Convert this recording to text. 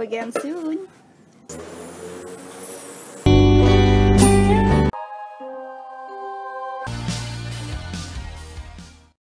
again soon.